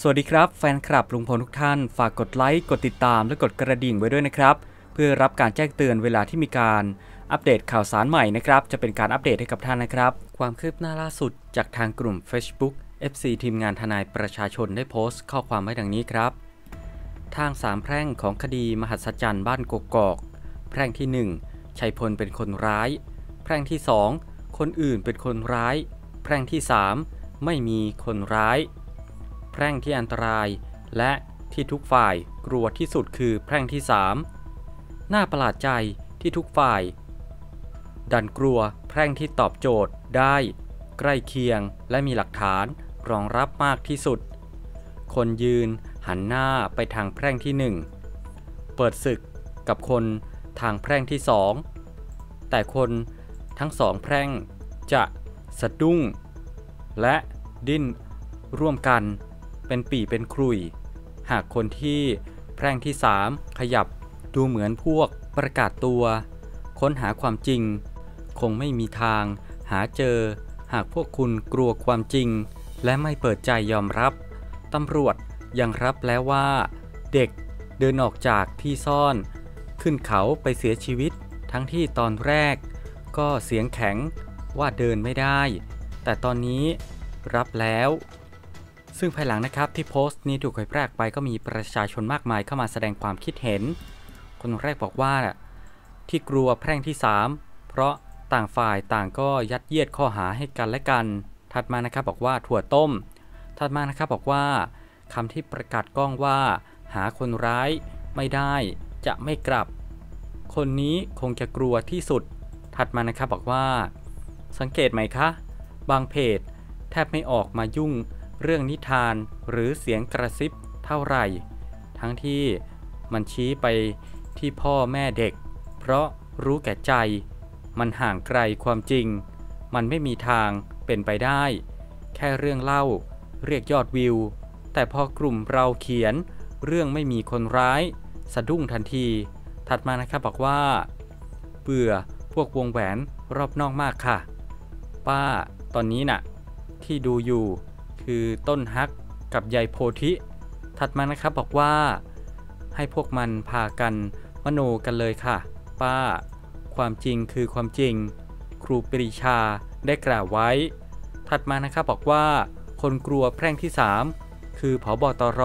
สวัสดีครับ แฟนคลับลุงพลทุกท่าน ฝากกดไลค์กดติดตามและกดกระดิ่งไว้ด้วยนะครับ เพื่อรับการแจ้งเตือนเวลาที่มีการอัปเดตข่าวสารใหม่นะครับ จะเป็นการอัปเดตให้กับท่านนะครับ ความคืบหน้าล่าสุดจากทางกลุ่ม Facebook FC ทีมงานทนายประชาชนได้โพสต์ข้อความไว้ดังนี้ครับ ทางสามแพร่งของคดีมหัศจรรย์บ้านกกอก แพร่งที่ 1 ชัยพลเป็นคนร้าย แพร่งที่ 2 คนอื่นเป็นคนร้าย แพร่งที่ 3 ไม่มีคนร้าย แพร่งที่อันตราย และที่ทุกฝ่ายกลัวที่สุดคือแพร่งที่ 3 น่าประหลาดใจที่ทุกฝ่าย ดันกลัวแพร่งที่ตอบโจทย์ได้ ใกล้เคียงและมีหลักฐานรองรับมากที่สุด คนยืนหันหน้าไปทางแพร่งที่ 1 เปิดศึกกับคนทางแพร่งที่ 2 แต่คนทั้งสองแพร่งจะสะดุ้ง และดิ้นร่วมกัน เป็นปีเป็นครุย หากคนที่แพร่งที่ 3 ขยับดูเหมือนพวกประกาศตัว ค้นหาความจริง คงไม่มีทาง หาเจอ หากพวกคุณกลัวความจริง และไม่เปิดใจยอมรับ ตำรวจยังรับแล้วว่า เด็กเดินออกจากที่ซ่อน ขึ้นเขาไปเสียชีวิต ทั้งที่ตอนแรก ก็เสียงแข็งว่าเดินไม่ได้ แต่ตอนนี้รับแล้ว ซึ่งภายหลังนะครับที่โพสต์นี้ถูกเผยแพร่ไปก็มีประชาชนมากมายเข้ามาแสดงความคิดเห็น คนแรกบอกว่าที่กลัวแพร่งที่ 3 เพราะต่างฝ่ายต่างก็ยัดเยียดข้อหาให้กันและกัน ถัดมานะครับบอกว่าถั่วต้ม ถัดมานะครับบอกว่าคำที่ประกาศกล้องว่า หาคนร้ายไม่ได้จะไม่กลับ คนนี้คงจะกลัวที่สุด ถัดมานะครับบอกว่า สังเกตไหมคะ บางเพจ แทบไม่ออกมายุ่ง เรื่องนิทานหรือเสียงกระซิบเท่าไหร่ ทั้งที่มันชี้ไปที่พ่อแม่เด็ก เพราะรู้แก่ใจ มันห่างไกลความจริง มันไม่มีทางเป็นไปได้ แค่เรื่องเล่า เรียกยอดวิว แต่พอกลุ่มเราเขียน เรื่องไม่มีคนร้าย สะดุ้งทันที ถัดมานะครับบอกว่า เบื่อพวกวงแหวนรอบนอกมากค่ะ ป้า ตอนนี้น่ะ ที่ดูอยู่ คือต้นฮักกับใยโพธิ ถัดมานะครับบอกว่า ให้พวกมันพากันมโนกันเลยค่ะ ป้า ความจริงคือความจริง ครูปรีชาได้กล่าวไว้ ถัดมานะครับบอกว่า คนกลัวแพร่งที่ 3 คือผอบอตร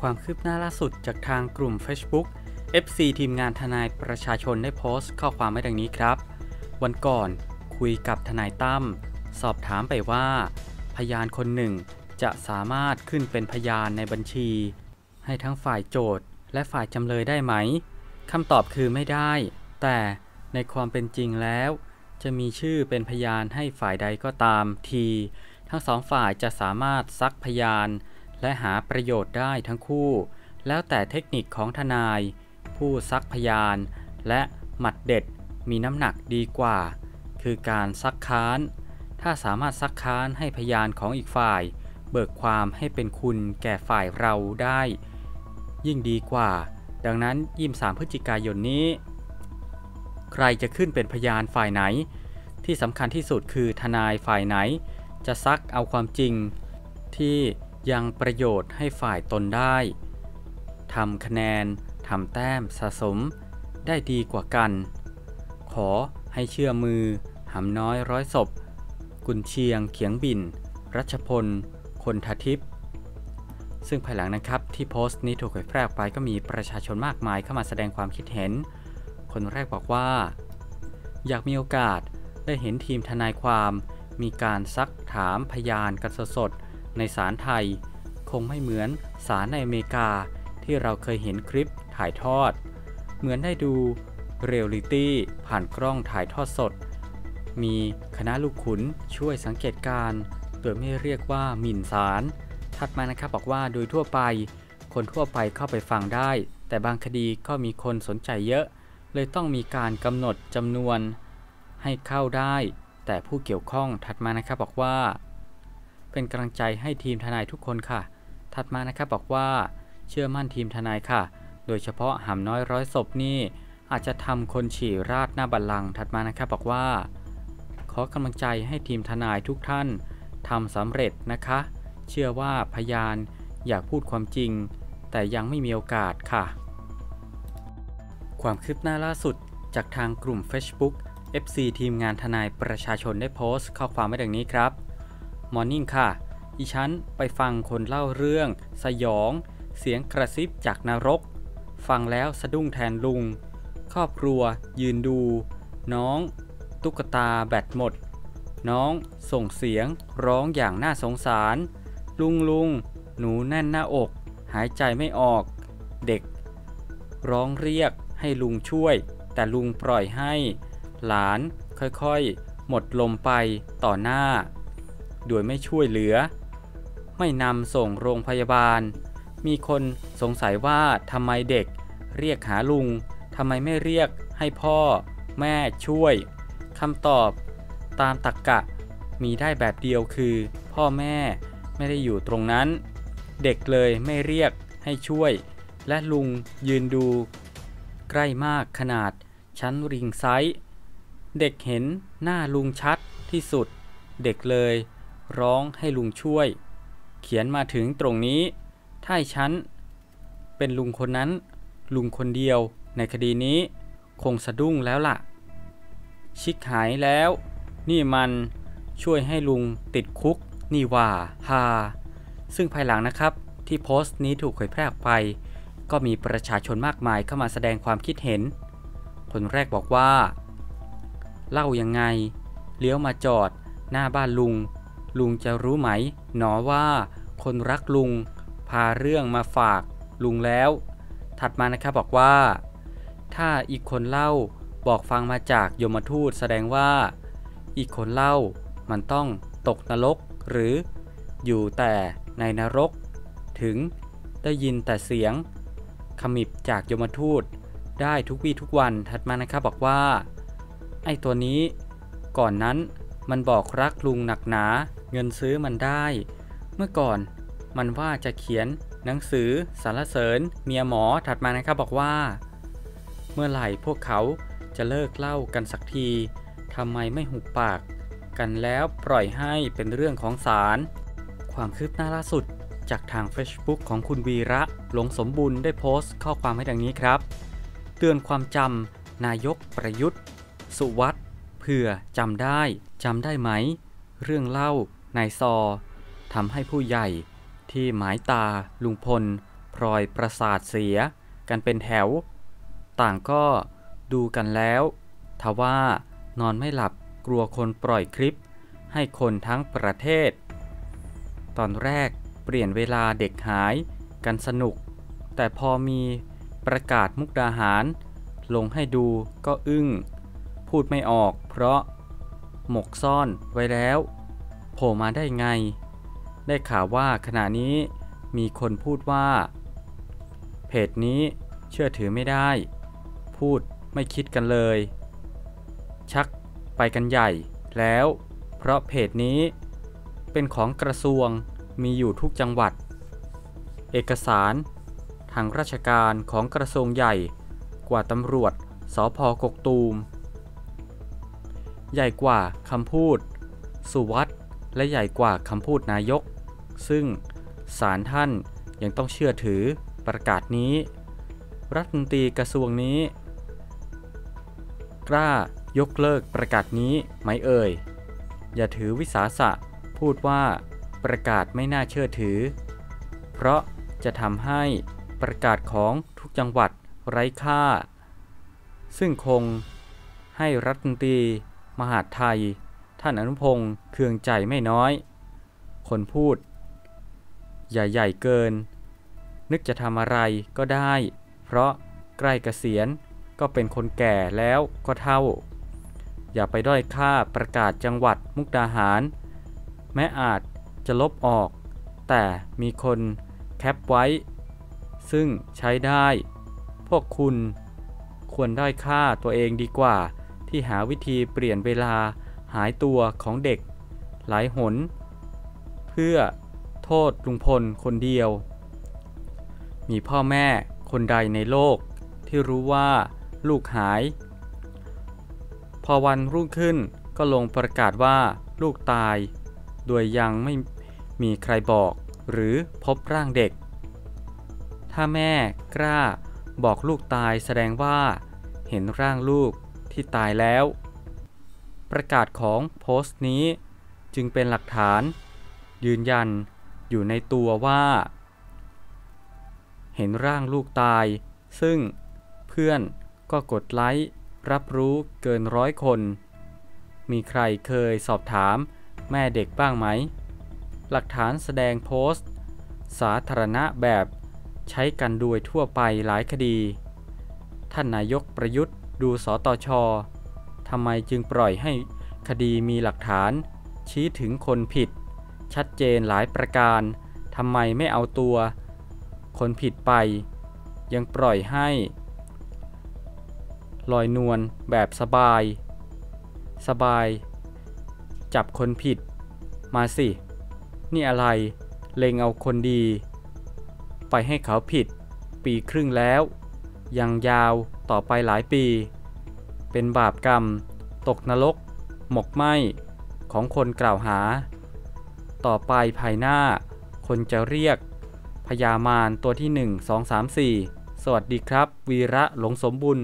ความคืบหน้าล่าสุดจากทางกลุ่ม Facebook FC ทีมงานทนายประชาชนได้โพสต์ข้อความไว้ดังนี้ครับ วันก่อนคุยกับทนายตั้มสอบถามไปว่า พยานคนหนึ่ง จะสามารถขึ้นเป็นพยานในบัญชี ให้ทั้งฝ่ายโจทย์และฝ่ายจำเลยได้ไหมคำตอบคือไม่ได้ แต่ในความเป็นจริงแล้ว จะมีชื่อเป็นพยานให้ฝ่ายใดก็ตามที ทั้งสองฝ่ายจะสามารถซักพยาน และหาประโยชน์ได้ทั้งคู่ แล้วแต่เทคนิคของทนาย ผู้ซักพยาน และหมัดเด็ดมีน้ำหนักดีกว่า คือการซักค้าน ถ้าสามารถซักค้านให้พยานของอีกฝ่าย เบิกความให้เป็นคุณแก่ฝ่ายเราได้ ยิ่งดีกว่า ดังนั้นยิม3พฤศจิกายนนี้ ใครจะขึ้นเป็นพยานฝ่ายไหน ที่สำคัญที่สุดคือทนายฝ่ายไหน จะซักเอาความจริง ที่ยังประโยชน์ให้ฝ่ายตนได้ทำคะแนนทำแต้มสะสม ได้ดีกว่ากัน ขอให้เชื่อมือหำน้อยร้อยศพ กุนเชียง เขียงบิน รัชพล คนททิพย์ซึ่งภายหลังนะครับที่โพสต์นี้ถูกเผยแพร่ไปก็มีประชาชนมากมายเข้ามาแสดงความคิดเห็น คนแรกบอกว่า อยากมีโอกาสได้เห็นทีมทนายความ มีการซักถามพยานกันสดๆในศาลไทย คงไม่เหมือนศาลในอเมริกา ที่เราเคยเห็นคลิปถ่ายทอด เหมือนได้ดูเรียลลิตี้ผ่านกล้องถ่ายทอดสด มีคณะลูกขุนช่วยสังเกตการโดยไม่เรียกว่าหมิ่นศาลถัดมานะครับบอกว่าโดยทั่วไป คนทั่วไปเข้าไปฟังได้ แต่บางคดีก็มีคนสนใจเยอะ เลยต้องมีการกำหนดจำนวนให้เข้าได้ แต่ผู้เกี่ยวข้องถัดมานะครับบอกว่า เป็นกำลังใจให้ทีมทนายทุกคนค่ะ ถัดมานะครับบอกว่า เชื่อมั่นทีมทนายค่ะ โดยเฉพาะหำน้อยร้อยศพนี่อาจจะทำคนฉี่ราดหน้าบัลลังก์ถัดมานะครับบอกว่า ขอกำลังใจให้ทีมทนายทุกท่านทำสำเร็จนะคะ เชื่อว่าพยานอยากพูดความจริง แต่ยังไม่มีโอกาสค่ะ ความคืบหน้าล่าสุดจากทางกลุ่ม Facebook FC ทีมงานทนายประชาชนได้โพสต์ข้อความไว้ดังนี้ครับมอร์นิ่งค่ะอีฉันไปฟังคนเล่าเรื่อง สยอง เสียงกระซิบจากนรก ฟังแล้วสะดุ้งแทนลุง ครอบครัว ยืนดู น้อง ตุ๊กตาแบตหมด น้องส่งเสียงร้องอย่างน่าสงสาร ลุงลุงหนูแน่นหน้าอก หายใจไม่ออก เด็ก ร้องเรียกให้ลุงช่วย แต่ลุงปล่อยให้ หลานค่อยๆ หมดลมไปต่อหน้า โดยไม่ช่วยเหลือ ไม่นำส่งโรงพยาบาล มีคนสงสัยว่าทำไมเด็ก เรียกหาลุงทำไมไม่เรียกให้พ่อ แม่ช่วย คำตอบตามตักกะมีได้แบบเดียวคือ พ่อแม่ไม่ได้อยู่ตรงนั้น เด็กเลยไม่เรียกให้ช่วย และลุงยืนดู ใกล้มากขนาดชั้นริงไซส์เด็กเห็นหน้าลุงชัดที่สุด เด็กเลย ร้องให้ลุงช่วย เขียนมาถึงตรงนี้ ถ้าฉัน เป็นลุงคนนั้น ลุงคนเดียวในคดีนี้ คงสะดุ้งแล้วล่ะ ชิกหายแล้ว นี่มันช่วยให้ลุงติดคุก นี่ว่าฮาซึ่งภายหลังนะครับที่โพสต์นี้ถูกเผยแพร่ออกไป ก็มีประชาชนมากมายเข้ามาแสดงความคิดเห็น คนแรกบอกว่า เล่ายังไง เลี้ยวมาจอด หน้าบ้านลุง ลุงจะรู้ไหม หนอว่าคนรักลุง พาเรื่องมาฝากลุงแล้ว ถัดมานะครับบอกว่า ถ้าอีกคนเล่า บอกฟังมาจากยมทูตแสดงว่า อีกคนเล่ามันต้องตกนรกหรืออยู่แต่ในนรก ถึงได้ยินแต่เสียงขมิบจากยมทูตได้ทุกวี่ทุกวันถัดมานะครับบอกว่า ไอ้ตัวนี้ ก่อนนั้นมันบอกรักลุงหนักหนา เงินซื้อมันได้ เมื่อก่อนมันว่าจะเขียนหนังสือสารเสริญ เมียหมอถัดมานะครับบอกว่า เมื่อไหร่พวกเขา จะเลิกเล่ากันสักทีทำไมไม่หุบปาก กันแล้วปล่อยให้เป็นเรื่องของศาลความคืบหน้าล่าสุดจากทาง Facebook ของคุณวีระหลงสมบุญได้โพสต์ข้อความให้ดังนี้ครับ เตือนความจำนายกประยุทธ์ สุวัสด์เผื่อจำได้จำได้ไหม เรื่องเล่านายซอทำให้ผู้ใหญ่ที่หมายตาลุงพล พลอยประสาทเสีย กันเป็นแถว ต่างก็ ดูกันแล้ว ทว่านอนไม่หลับกลัวคนปล่อยคลิป ให้คนทั้งประเทศ ตอนแรกเปลี่ยนเวลาเด็กหายกันสนุก แต่พอมีประกาศมุกดาหาร ลงให้ดูก็อึ้ง พูดไม่ออกเพราะ หมกซ่อนไว้แล้ว โผล่มาได้ไง ได้ข่าวว่าขณะนี้มีคนพูดว่า เพจนี้เชื่อถือไม่ได้ พูด ไม่คิดกันเลย ชักไปกันใหญ่แล้ว เพราะเพจนี้ เป็นของกระทรวงมีอยู่ทุกจังหวัด เอกสาร ทางราชการของกระทรวงใหญ่กว่าตำรวจสอพอกกตูม ใหญ่กว่าคำพูด สุวัสด์และใหญ่กว่าคำพูดนายก ซึ่งศาลท่านยังต้องเชื่อถือประกาศนี้ รัฐมนตรีกระทรวงนี้ กล้ายกเลิกประกาศนี้ไหมเอ่ย อย่าถือวิสาสะพูดว่าประกาศไม่น่าเชื่อถือ เพราะจะทำให้ประกาศของทุกจังหวัดไร้ค่า ซึ่งคงให้รัฐมนตรี มหาดไทย ท่านอนุพงศ์เคืองใจไม่น้อย คนพูด อย่าใหญ่เกิน นึกจะทำอะไรก็ได้ เพราะใกล้เกษียณ ก็เป็นคนแก่แล้วก็เท่า อย่าไปด้อยค่าประกาศจังหวัดมุกดาหาร แม้อาจจะลบออก แต่มีคนแคปไว้ ซึ่งใช้ได้ พวกคุณควรด้อยค่าตัวเองดีกว่า ที่หาวิธีเปลี่ยนเวลาหายตัวของเด็ก หลายหน เพื่อโทษลุงพลคนเดียว มีพ่อแม่คนใดในโลกที่รู้ว่า ลูกหาย พอวันรุ่งขึ้นก็ลงประกาศว่าลูกตาย โดยยังไม่มีใครบอก หรือพบร่างเด็ก ถ้าแม่กล้าบอกลูกตายแสดงว่า เห็นร่างลูกที่ตายแล้ว ประกาศของโพสต์นี้จึงเป็นหลักฐาน ยืนยันอยู่ในตัวว่า เห็นร่างลูกตาย ซึ่งเพื่อน ก็กดไลค์รับรู้เกินร้อยคน มีใครเคยสอบถามแม่เด็กบ้างไหม หลักฐานแสดงโพสต์ สาธารณะแบบใช้กันโดยทั่วไปหลายคดี ท่านนายกประยุทธ์ดูสตชทำไมจึงปล่อยให้คดีมีหลักฐาน ชี้ถึงคนผิด ชัดเจนหลายประการทำไมไม่เอาตัว คนผิดไป ยังปล่อยให้ ลอยนวลแบบสบาย สบาย จับคนผิด มาสิ นี่อะไร เลงเอาคนดี ไปให้เขาผิด ปีครึ่งแล้ว ยังยาวต่อไปหลายปี เป็นบาปกรรม ตกนรก หมกไหมของคนกล่าวหา ต่อไปภายหน้า คนจะเรียกพญามารตัวที่ 1 2 3 4 สวัสดีครับ วีระหลงสมบุญ